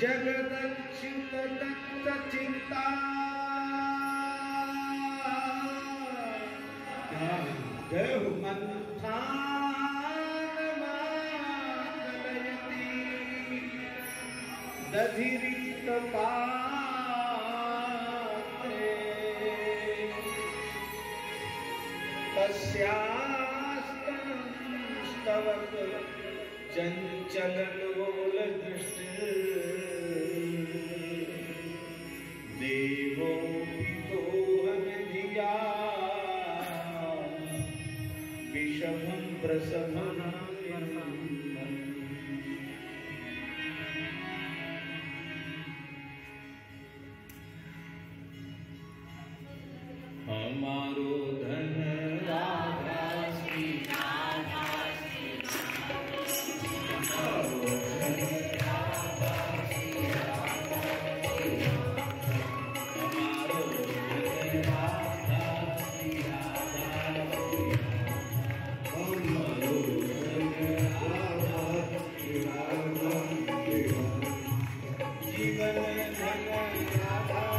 जगदक्षिणचिन्ता गहुमन्थानमानयति Chanchal तस्यास्तव चञ्चलोलदृष्टिः अमारो Thank you.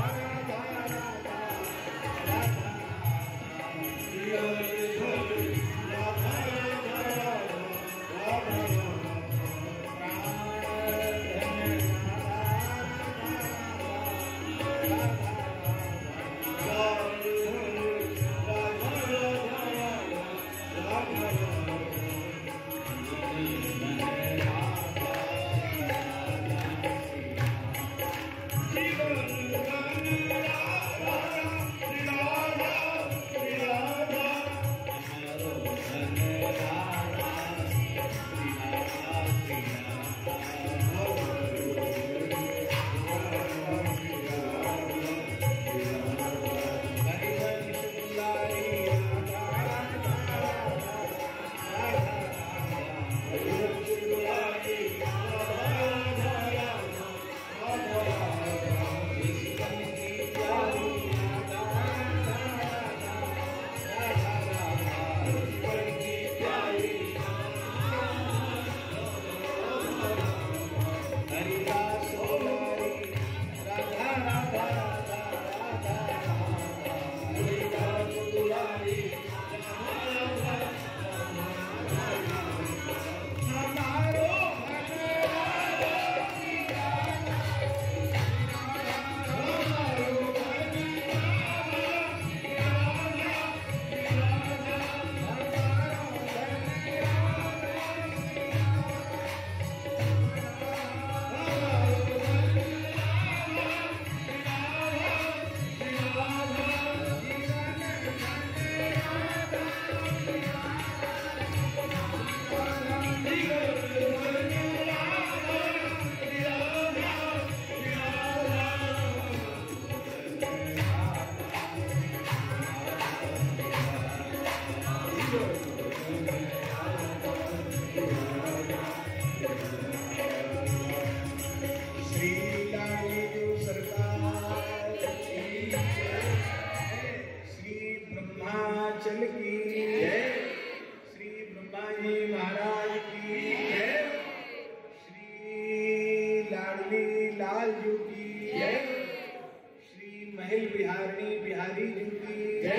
अखिल बिहारी बिहारी जी की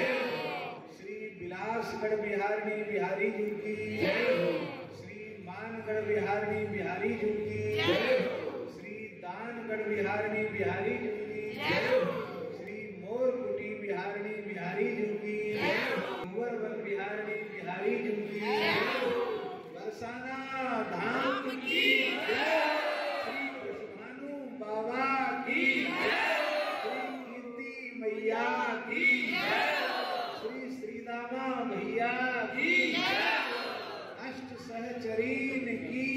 श्री बिलासगढ़ बिहारी बिहारी जी की श्री मानगढ़ बिहारी बिहारी जी की श्री दानगढ़ बिहारी बिहारी जी की ni ki